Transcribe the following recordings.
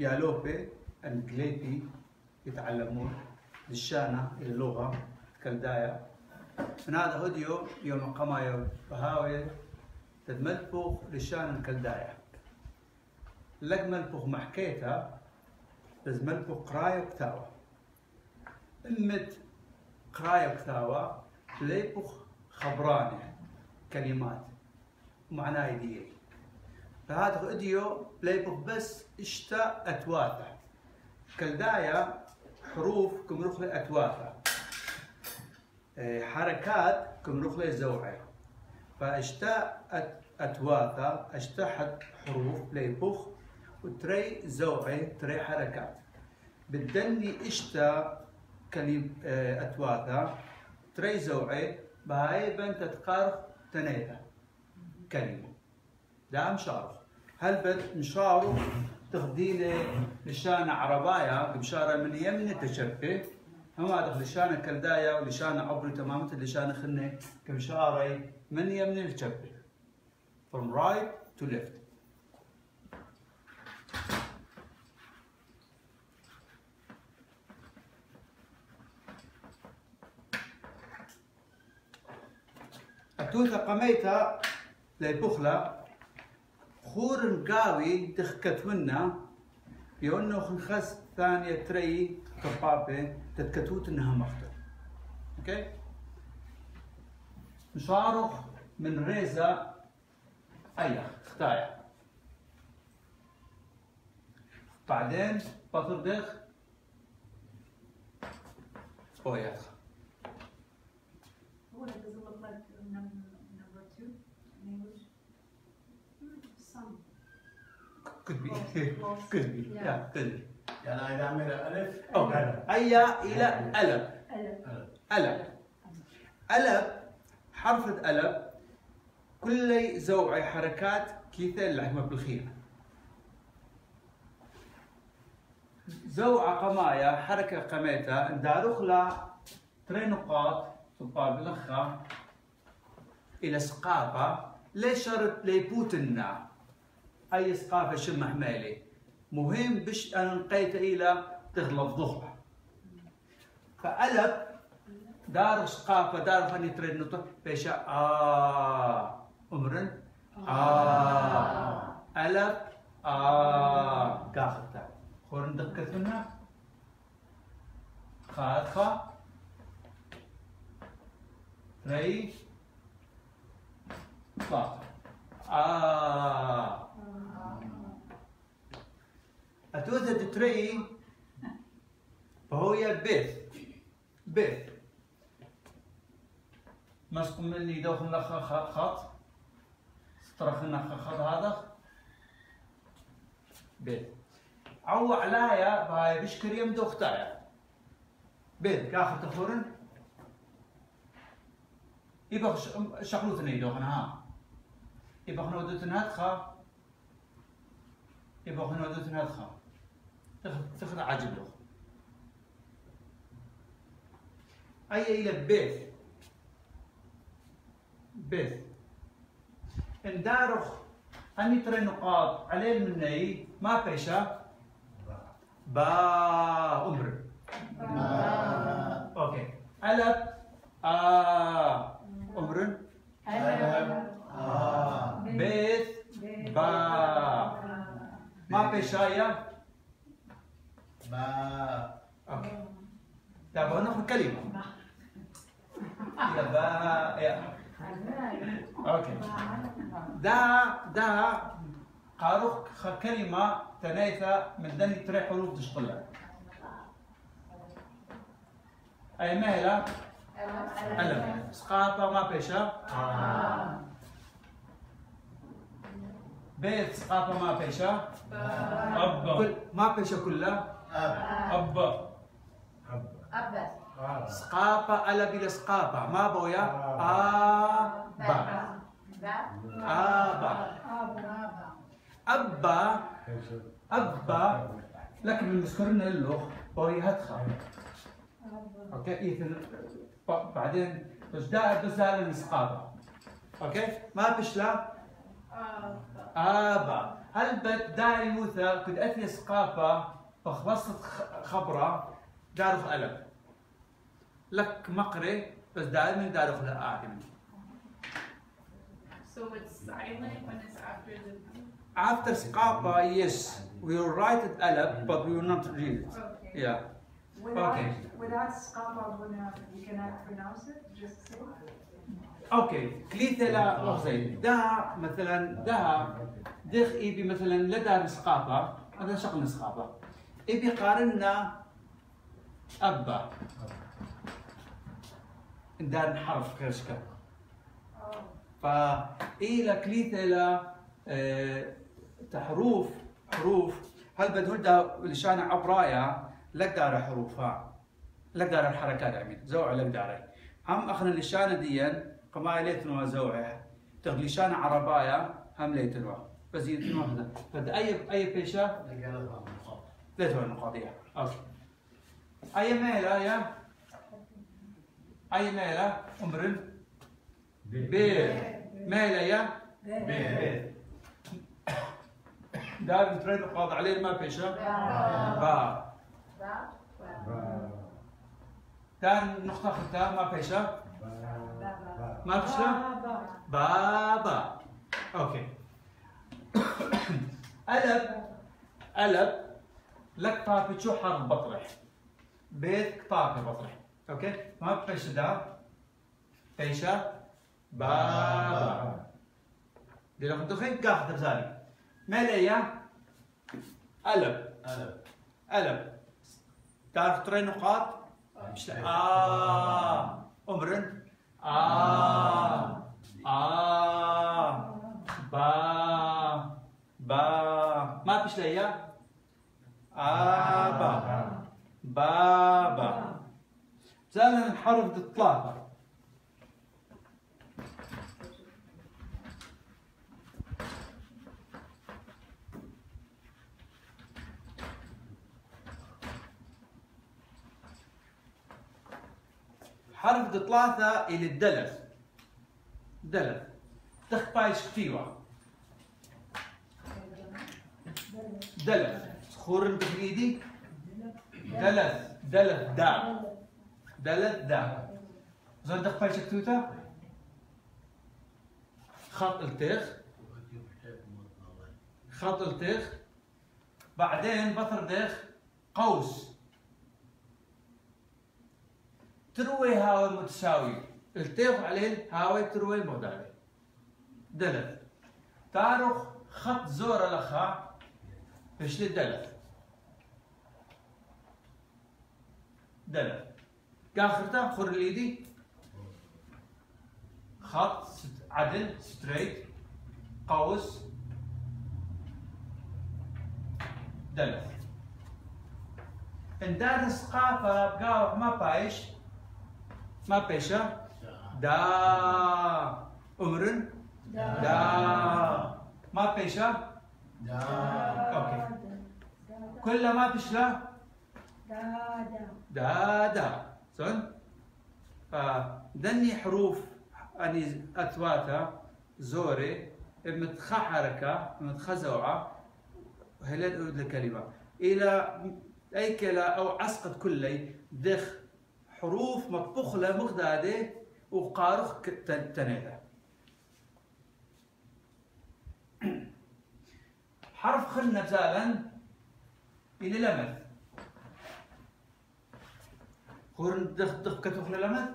بيالوبي أنجليبي يتعلمون للشانة اللغة كالدايا. من هذا فيديو يوم قمايا بهاوي تدملبوخ للشانة كالدايا. لق ملبوخ محكيتا تزملبوخ قراية كتاوة إمت قراية كتاوة ليبوخ خبرانة كلمات معناه يديري فهذا الفيديو ليبوخ بس اشتا اتواثا كالدايا حروف كم لي اتواثا إيه، حركات كم لي زوعي فاشتا اتواثا اشتا حروف ليبوخ وتري زوعي تري حركات. بدني اشتا كلمة إيه، اتواثا تري زوعي بهاي بنت تقارف تنيتا كلمة. ده مشارف هل بد مشارف تخديله لشان عربايا بمشارة من يمن تشبه هم هذا لشان كلدايا ولشان عبر تماما لشان خنة كمشارة من يمن تشبه from right to left. التوثة قميتها لبخلة خور قاوي تخكتونا يونو خنخس ثانية تري كبابة تتكتوت إنها مخطر أوكي؟ مشارخ من ريزة ايا اختايا بعدين بطر دخ اويا could be. Could be. Yeah. Could be. يعني إذا عمل ألف أو أي إلى ألب ألب ألب حرف ألب كل زوعي حركات كيثة اللحمة بالخير زوعة قمايا حركة قميتها دارخلا تري نقاط تبقى بلخة إلى سقافة ليش شرط ليبوتنا أي ثقافه شم حمالي. مهم بش أنا نقيت إلى تغلب ظهره فألب دار ثقافه دار فني تريد نطق بيشا آه. أمرن؟ آه. ألب آه. كاختا خورن دقت منها. خاد خا. ري طاقة. آه. أتوزد تري فهو بيت بيت مسكم مني دوخن لخ خط؟ سترخنا خط هذا. بيت عو علايا باي بشكر يم دوختايا بيت كاخر تفورن يبقى شغلوتني دوخن ها يبقى خنودتن هاتخا يبقى خنودتن هاتخا تاخذ عاجل له أي إلى بيت بيت. إن دارخ أني ترى نقاط. عليه مني. ما بيشا؟ با. أمر. أوكي. ألب. آ. أمر. بيت. با. ما بيشايا با أوكي طب هناخد كلمة يا با يا أوكي دا دا قاروخ كلمة تنايثة من دني تري حروف تشطلع أي مهلة ألم سقاطة ما بيشا بيت سقاطة ما بيشا أبا ما بيشا كلها أب أبا. أب سقاطة ألا بلا سقاطة. ما بويا آبا. آبا. أبا. أبا. لكن المذكرين اللغة بوي هتخا أوكي؟ إيثن. ب- بعدين بس دا بس هذا السقابة أوكي؟ ما بشلا آبا. هل بد داعي يوثا كد أثني سقافة بخلصت خ- خبرة دارخ ألم لك مقري بس دائما دارخ لآدم So it's silent when it's after the. After سقافة yes we will write it ألم but we will not read it Okay. yeah Without, Okay. without skapa, you cannot pronounce it, just say. أوكي كليثة لا وغزي ده مثلا ده دخ ايبي مثلا لدى سقافة هذا شغل سقافة ايبي قارنا أبا. دار حرف كرشكا. فإلى كليثة إلى آه، تحروف حروف. هل بدهولدا لشان عبرايا لك دار حروفها لك دار الحركات عمين زوع لك داري. هم أخنا لشانة ديا قما ليتنوا زوعها تغلي لشانة عربايا هم ليتنوا. بس يتنوا هذا فد اي أي بيشا ليتوا النقاطية أوكي. أي ميلا يا أي ميلا أمرن. بير ميلا يا بير دار تريد قاضي عليه ما بيشا با. دار نقطة ختام ما بيشا ما بيشا بابا أوكي. ألب. ألب. لك طابة شو حرف بطرح. بيت طابة بطرح. أوكي؟ ما بيش دا. بيشا بابا دي لو كنت خير قاعد تبزاني ماليا ألب. ألب. تعرف تري نقاط؟ مش آه. أمرن آه. آه. با. با. ما فيش ليا آبا. بابا. زال الحرف الثلاثة حرف ثلاثة إلى الدلف. دلف. تخبايش كتيوة. دلف. بالإيدي دلف دلف دا دلف دا زول تخبايش كتوتا خط التخ خط التخ بعدين بطر دخ قوس. تروي هاوي متساوي. التيف عليه هاوي تروي مغداري دلف تارخ خط زورة لخا فيش دلف دلف كاخرتا خور اليدي خط ست- عدل ستريت قوس. دلف ان دار ثقافة بقاوح ما بايش ما بيشا دا. أمرن دا. ما بيشا أوكي كل ما بيشلا دا. دا. سن؟ فدني حروف اني اتواتا زوري متخ حركه متخ زوعه هلا الكلمة إلى اي كلا أو عسقط كلي دخ حروف مطبخلة مغدادة وقارخ ك- تن- تنيدة حرف خلنا بزالا إلى لمث خور دخ دخ كتوخ لمث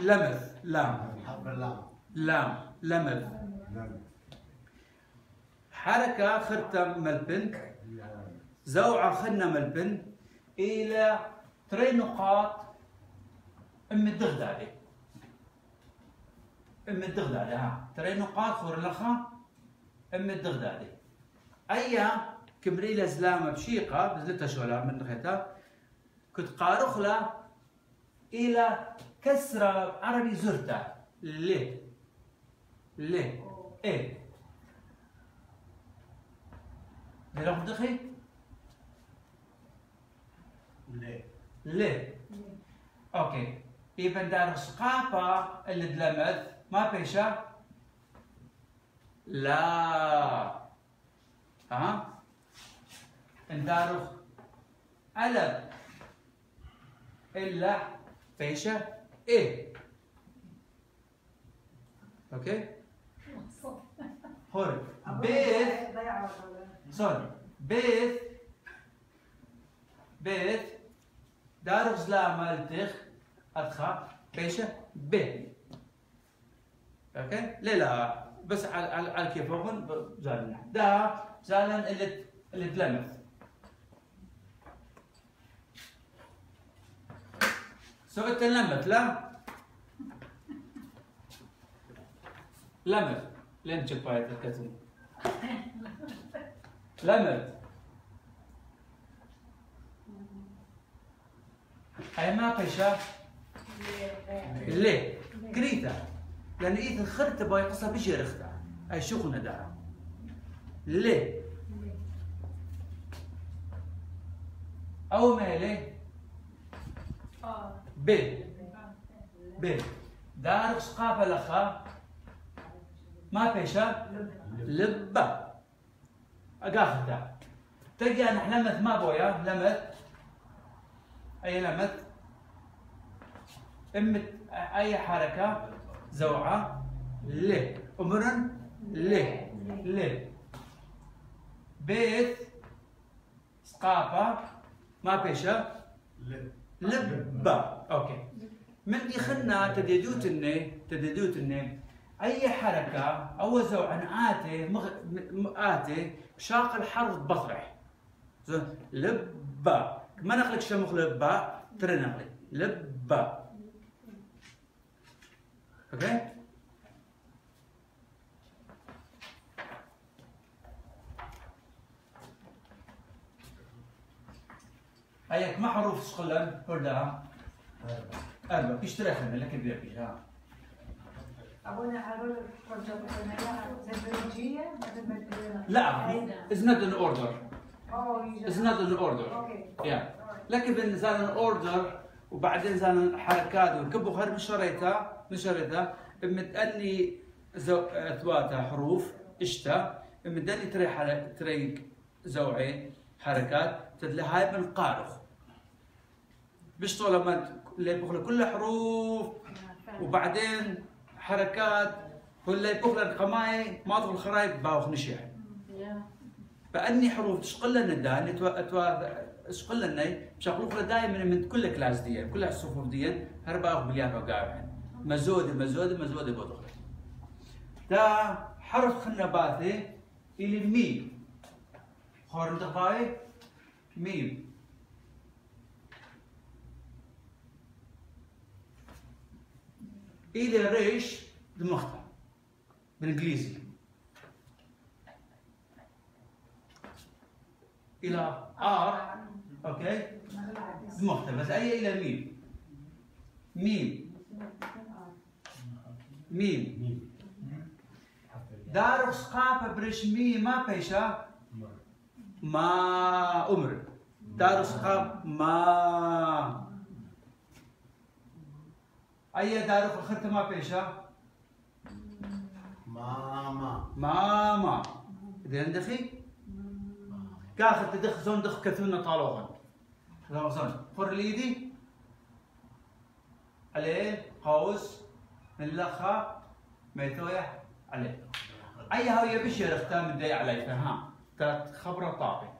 لمث لام. لام. لمث حركة خرطة ملبن زوعة خلنا ملبن إلى تري نقاط. أم الدغدادة أم الدغدادة ها تري نقاط خور لخا أم الدغدادة أيا كمريلة زلامة بشيقة بزلتها شولا من نخيتها كنت قارخ له إلى كسرة عربي زرتة ليه ليه إيه. لو دخي ليه ليه أوكي. يبقى دار سقافة اللي دلمت. ما بيشا؟ لا. ها؟ اندارو علب إلا بيشا إيه. أوكي؟ هور بيت سوري. بيت بيت دار زلا مالتخ أدخا بيشة ب. أوكي؟ لا لا بس على على على كيف هون زالنا دا. زالن اللي اللي سويت لمت لا؟ لمت لين تشوف بايت الكتم لمت هاي ما بيشا ليه؟ كريتا. لأن إذا خرت باي قصة بيجي رختا أي شغل نداها ليه؟ أو ما ليه؟ ب. ب. دار سقافة لخا ما بيشا لبا أقاختا تلقى نحن لمت ما بويا؟ لمت. أي لمت؟ إمت أي حركة؟ زوعة. له أمرا له له بيت سقافة ما بيشا ليه لبا أوكي. من يخنا تديدوت الني تديدوت الني. أي حركة أو زوع آتي مغ... م... آتي شاق الحرف بطرح زين. لبا ما نخلق شمخ لبا ترى نخلق لبا أوكي؟ أيك ما حروف شغلة ولا أربعة كيش ترخم لك بيبي ها أبونا هذول رجعوا زبرجية لا it's not an order. it's not an order. yeah. لكن زال an order وبعدين زال حركات وكبوا خير من شريتها من شريتها. متأني زو أثواتها حروف إشتا. متأني تري حرك تري زوعي حركات. تدلي هاي من قارخ. بيشتغل لما اللي بخلي كل حروف وبعدين حركات ولا يبخل القماي ما تدخل خرايب باوخ نشيح. فاني حروف تشقل لنا دا اللي تو تو تشقل لنا بشغلوك دائما من كل كلاس دي كل الصفوف دي هربا بليان وقاعد مزود مزود مزود بدخل دا حرف خنباتي إلى ميم خورن دقاي ميم إلى ريش؟ دمختها بالإنجليزي. إلى آر. أوكي. دمختها بس أي إلى ميم ميم ميم دار سقافة بريش مي ما بيشا؟ ما أمر. دار سقاف ما. أي دار خرت ما بيشا؟ ماما. ماما. إذا ندخي كاخر تدخ زون دخ كثونا طالوغن. زون خور ليدي عليه قوس من لخا ميتويح عليه أي هاي بشر اختام دي علي فها ترى خبره طاقي.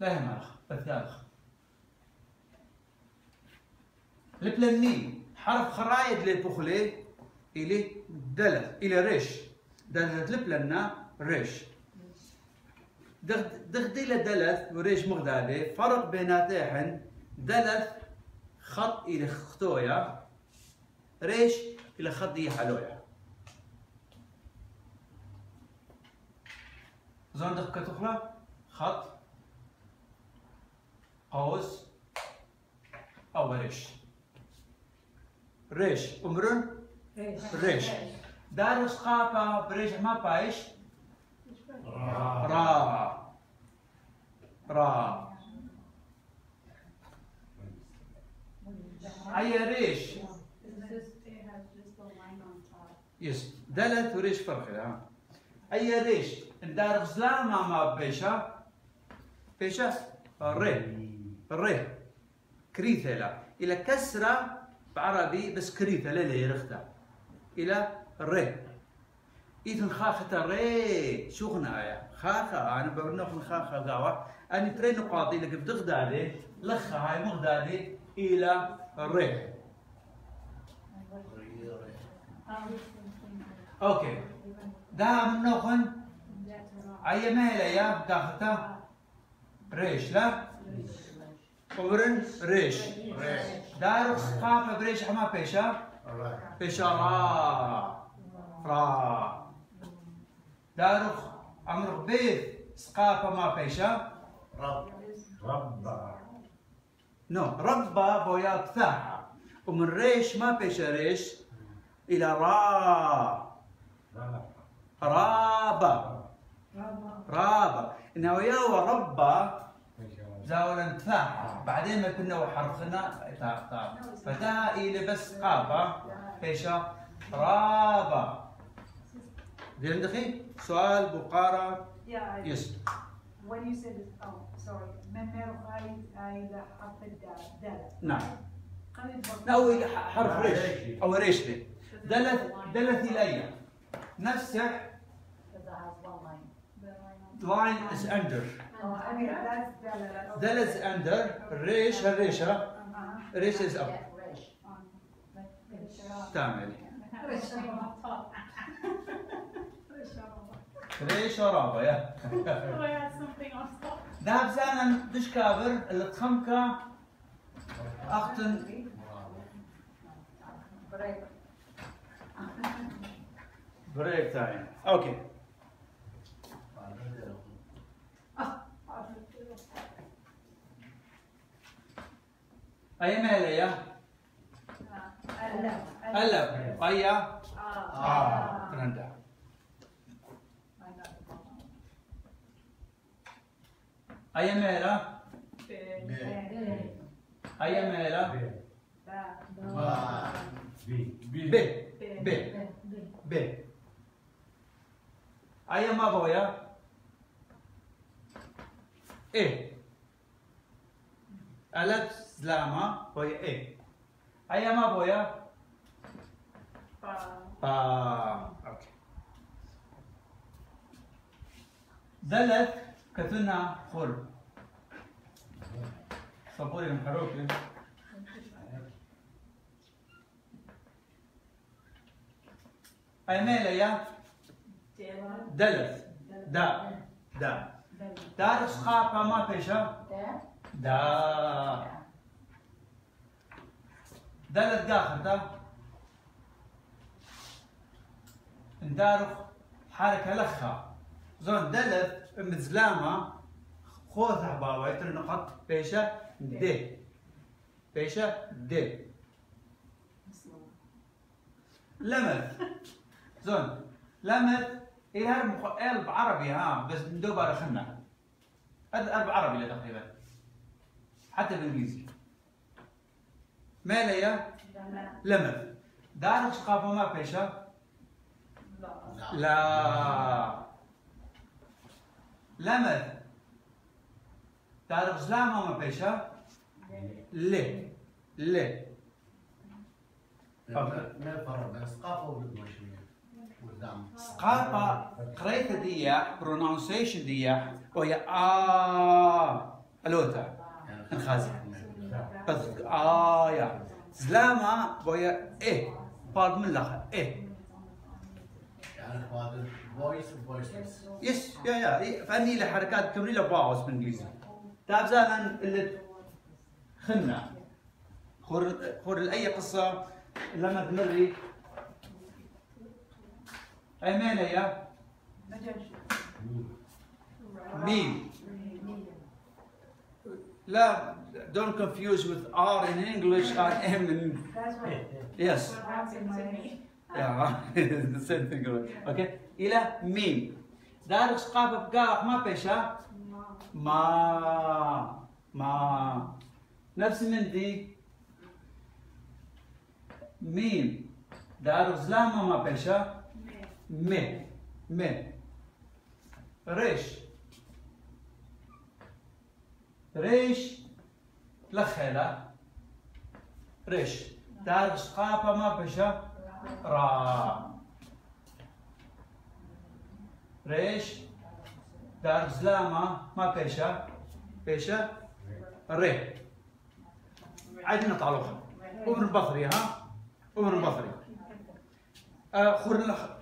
لا يهم اخ بثالخ البلني حرف خرايد للبخلي إلى دلت إلى ريش. دلت البلنا ريش. دغدي لدلت وريش مغدادي فرق بيناتيهن دلت خط إلى خطويا ريش إلى خط دي حلويا زون دخ كتخلا خط. قوس. أو ريش. ريش. امرن ريش. دار سقافة بريش ما بايش را. را. را أي ريش It has just the line on top. يس. دلت وريش فرق ها. أي ريش دار زلامة ما بيشا. بيشا؟ الري الري كريثلا إلى كسرة بعربي بس كريثلا اللي يرختا إلى الري إذن خاخة ري شو غنايا خاخة. أنا ببنوخ خاخة غاوة أنا تري نقاطي اللي قد غدادي لخا هاي مغدادي إلى الري أوكي ده منوخن أي مهلة يا داختا ريش لا قبرن ريش دار خافة بريش حما بيشا بيشا را را دار عمرو بيت سقافة ما بيشا ربا نو ربا بويا ثاحة ومن ريش ما بيشا ريش إلى را رابا. رابا. إنه يا ربا زاولا ثاحة بعدين ما كنا وحرفنا تا تا فتا إلى بس قابة. بيشا رابا. زين دخي؟ سؤال بقارة. يس when you said, oh, sorry, ممر غاي ذا حرف الدال. دال نعم هو حرف ريش أو ريش دلت دلت إلي. نفسه line is under. That is under. Reish, Reisha. Reisha is up. تعملي. ريش رابا يا ذهب زانا دش كابر اللي تخمكا اختن بريك بريك تايم أوكي okay. اي مهلة يا ألف أي آه رندا أي مهلة أي مهلة ب ب ب أي ما بويا إيه ألف زلامة بويا إيه أي ما بويا أوكي دلت كتنا خل صبوري المحروكي أي ميلة يا دلت دا دا دار سخافة ما بيشا دا دلت داخل دا. ندارخ حركة لخا زون دلت مزلامة. خوث حباوة يتر نقط بيشا دي بيشا دي لمث زون لمث إلى هرم قلب عربي ها. بس ندوب خلنا هذا قلب عربي لا تقريبا. حتى بالإنجليزي. ما ليا لمث دارك ثقافة ما بيشا؟ لا. لمث دارك زلامة ما بيشا؟ ليه ليه ما الفرق بين الثقافة والمشروع والدعم. ثقافة قريت دي pronunciation دي وهي آه. ألوتا انخازي بس آه يا. زلامة وهي إيه بعض من لها إيه. يس يا يا. فاني له حركات كملي له باوس بالإنجليزي. تعب زمان اللي خلنا خور خور اي قصة لما تمري أيمانة يا. ميم. لا don't confuse with R in English and M in That's what yes happens to me. Yeah, same thing. Okay. إلى ميم. دار سقافة بقاع ما بيشا ما ما نفس من دي ميم دار زلامة ما بيشا م م ريش ريش لخيلة. ريش. دار سقافة ما بيشا را. ريش. دار زلامة ما بيشا بيشا ري. عندنا طالوخة ومن البصري ها؟ ومن البصري آه خورنا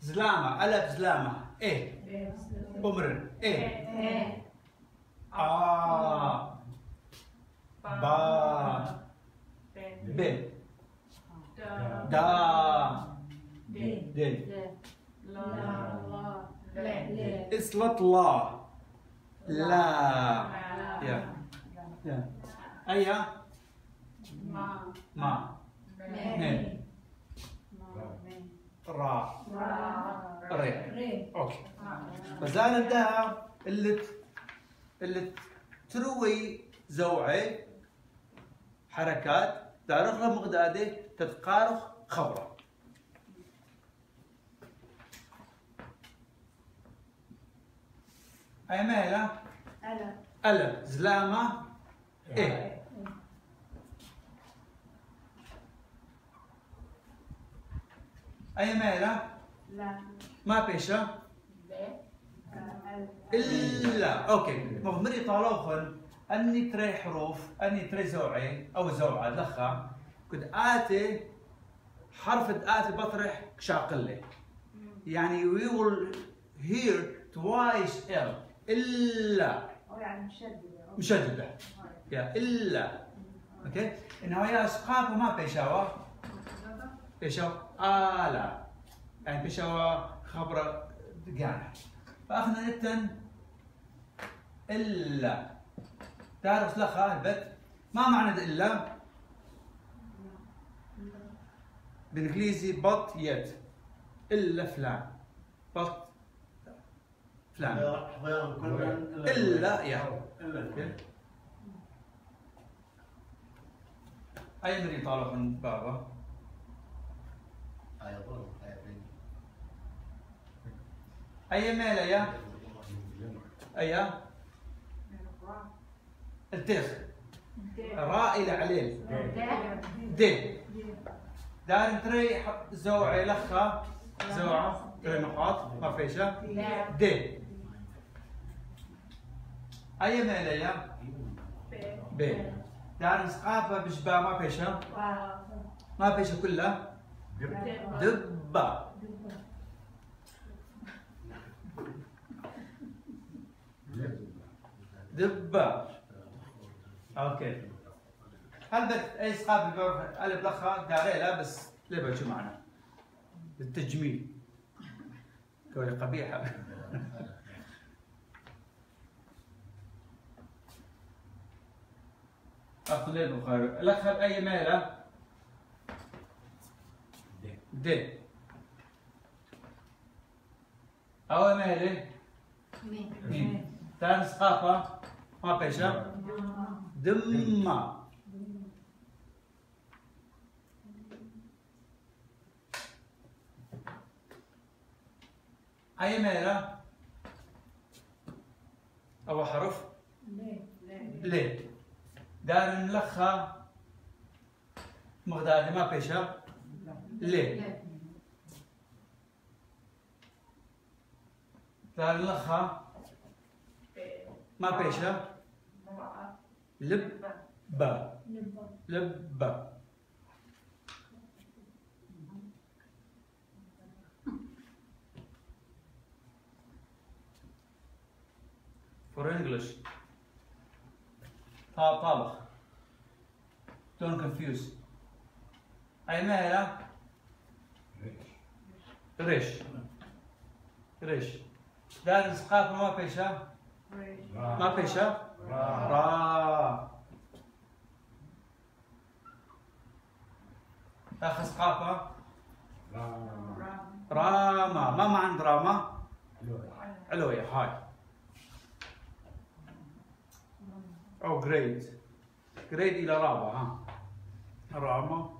زلامة ألف زلامة إيه؟ أمرن إيه؟ آه با. ب دا. د إصلة لا. لا. يا يا أيا ما. من را. ري أوكي. فزال الدها اللي اللي تروي زوعي حركات تاريخها مغدادة تتقارخ خبرة. أي مهلة ألا. ألف زلامة. إيه. أي مهلة لا. ما بيشة آه، إلا أوكي. مغمري طالوخن أني تري حروف أني تري زوعي أو زوعة لخا. كنت آتي حرف آتي بطرح شاقلة يعني we will hear twice L. إلا. أو يعني مشددة. مشددة. يا إلا. أوكي. إنه هي أسقاط ما بيشاوا بيشاوا آلا. يعني بيشاوا خبرة دقانة فأخذنا نتن إلا. تعرف لخا البت ما معنى إلا؟ بالإنجليزي بط يد. إلا فلان. بط فلان. إلا. يا. أي من يطالع من بابا؟ أي ميلة يا؟ أي؟ راء إلى عليل. د دار تري زوعي لخا زوعة تري نقاط. ما فيشة د أي ميلة يا؟ ب دار سقافة بشبا ما فيشة ما فيشة كلها دبة. دبة أوكي. هل بك اي سقاف بيروح ألف لخا داري لا بس ليه بجوا معنا للتجميل. كوني قبيحة. أقل البخاري الأخ أي ميلة؟ د. أول ميلة؟ ميم. ثاني سقافة ما بيشا دمة. أي ميلة؟ أول حرف؟ ليه دار ملخة مغداد ما بيشا ليه دار ملخة ما بيشا لب. با لب. با For English. طا- طابخ. Don't confuse. أي مهلة ريش. ريش. دار ثقافة ما بيشا ما بيشا را تاخذ ثقافة راما ما معنى دراما لوي علوية هاي أو جريد جريد إلى رابع ها راما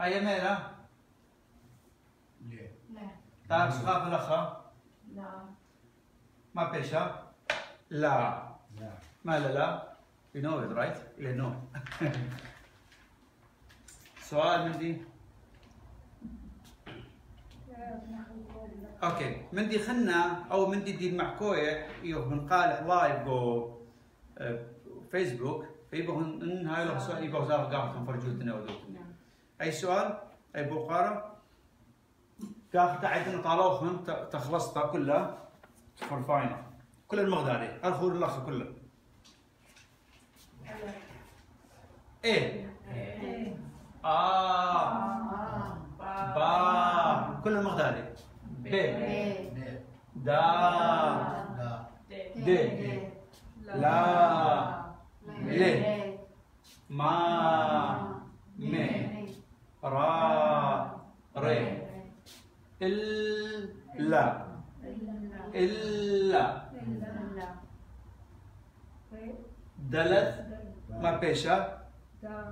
هيا ميلا تعرف ثقافة الأخرى لا ما بيشا لا لا ما لا لا you know it right? إلى نو سؤال مندي أوكي مندي خلنا أو مندي دي معكوية يو من قال لايف جو فيسبوك يبغوا ان هاي لو سؤال يبغوا زار قام فرجوتنا ودوتنا اي سؤال اي بوقارة كاخ تعيدنا طالوخ من ت- تخلصتها كلها فور فاينل كل المغداري الخور الاخ كله. إيه. آه. با. كل المغداري ب. ب. دا. دا د. لا. ل. ما. م. را. ر. ال لا إلا. دلت. ما بيشا؟ دبة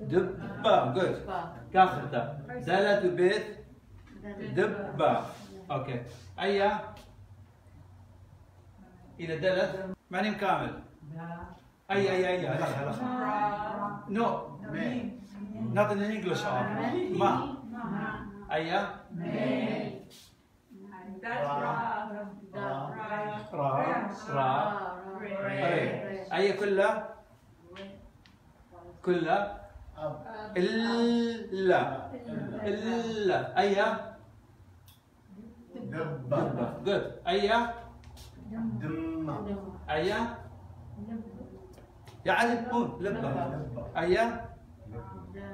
دبا. جود كاخذة دلت بيت. دبا. أوكي أيا. إذا دلت. ماني مكامل اي اي اي لخ لخ نو not in English. ما اي كلها كلها الا الا ايا دبة جود ايا دمة ايا يعني هون لبه دبة ايا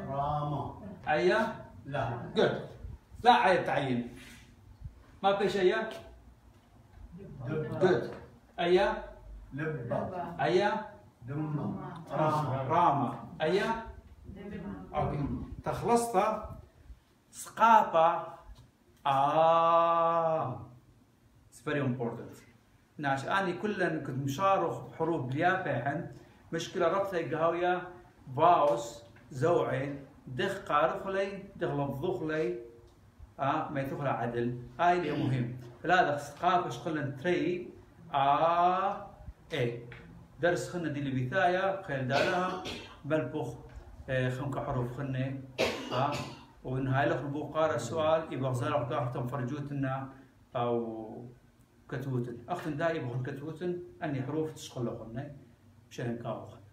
رامة ايا لا جود لا عيب تعيين. ما في شيء؟ دبة جود ايا لبة ايا دمة رامة. راما ايا أوكي. تخلصت. ثقافة آه. It's very important. ناش اني كلن كنت مشارخ بحروف بليابة مشكلة ربطة قهوية. فاوس. زوعي. دخ قارخ لي. دغ آه ما يتوخل عدل. هاي اللي مهم. فلا ثقافة شقلن تري آه إي. درس خلنا دي البثاية خيل دالها بلبخ آه، خمك حروف خلنا. ها وإن هاي لخ بوقارة سؤال يبغى زرع قافتم فرجوتنا أو كتوتن أختن دا يبغى كتوتن أني حروف تشخل خلنا. مشان كاوخ.